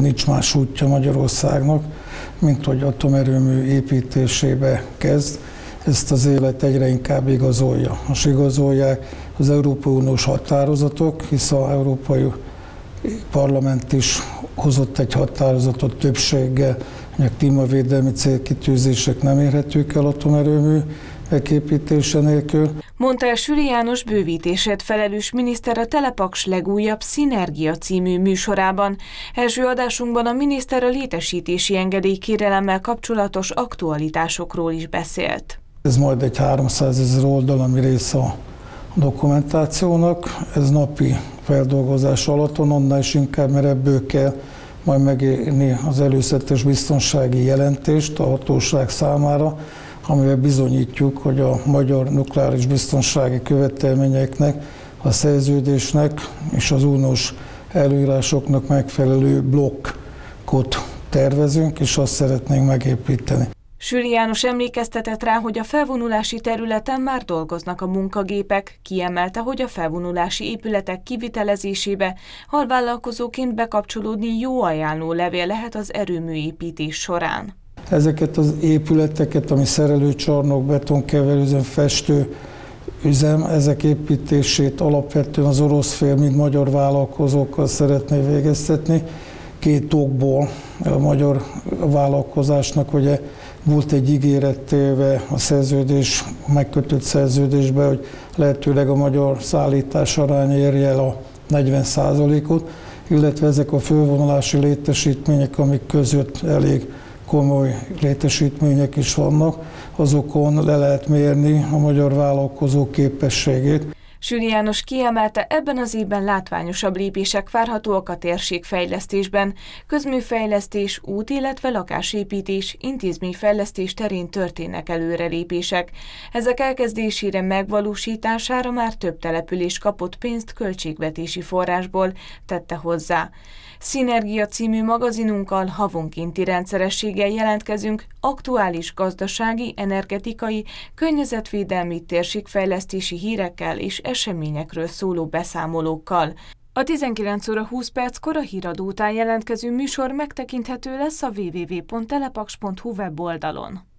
Nincs más útja Magyarországnak, mint hogy atomerőmű építésébe kezd. Ezt az élet egyre inkább igazolja. Most igazolják az Európai Uniós határozatok, hisz az Európai Parlament is hozott egy határozatot többséggel, hogy a klímavédelmi célkitűzések nem érhetők el atomerőmű építése nélkül. Mondta el Süri János bővítésed felelős miniszter a Telepaks legújabb Szinergia című műsorában. Első adásunkban a miniszter a létesítési engedélykérelemmel kapcsolatos aktualitásokról is beszélt. Ez majd egy 300 ezer oldal, ami része a dokumentációnak. Ez napi feldolgozás alatt van, annál is inkább, mert ebből kell majd megírni az előzetes biztonsági jelentést a hatóság számára, amivel bizonyítjuk, hogy a magyar nukleáris biztonsági követelményeknek, a szerződésnek és az uniós előírásoknak megfelelő blokkot tervezünk, és azt szeretnénk megépíteni. Süli János emlékeztetett rá, hogy a felvonulási területen már dolgoznak a munkagépek, kiemelte, hogy a felvonulási épületek kivitelezésébe alvállalkozóként bekapcsolódni jó ajánló levél lehet az erőműépítés során. Ezeket az épületeket, ami szerelőcsarnok, betonkeverőzem, festő, üzem, ezek építését alapvetően az orosz fél, mint magyar vállalkozókkal szeretné végeztetni. Két okból a magyar vállalkozásnak ugye volt egy ígérettéve a szerződés, a megkötött szerződésbe, hogy lehetőleg a magyar szállítás aránya érje el a 40 ot illetve ezek a fővonulási létesítmények, amik között elég komoly létesítmények is vannak, azokon le lehet mérni a magyar vállalkozók képességét. Süli János kiemelte, ebben az évben látványosabb lépések várhatóak a térségfejlesztésben, közműfejlesztés, út, illetve lakásépítés, intézményfejlesztés terén történnek előrelépések. Ezek elkezdésére megvalósítására már több település kapott pénzt költségvetési forrásból, tette hozzá. Szinergia című magazinunkkal havonkénti rendszerességgel jelentkezünk aktuális gazdasági, energetikai, környezetvédelmi, térségfejlesztési hírekkel és eseményekről szóló beszámolókkal. A 19 óra 20 perckor a híradó után jelentkező műsor megtekinthető lesz a www.telepax.hu weboldalon.